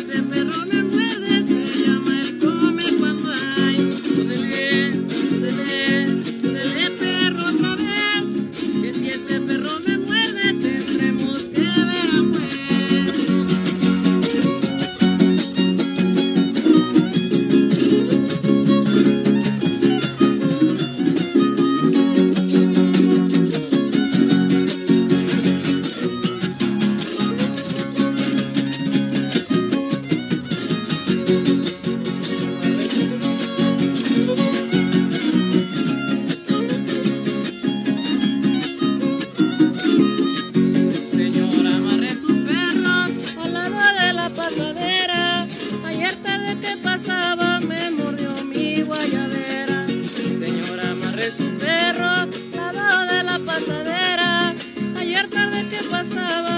ese perro me muere. Sava.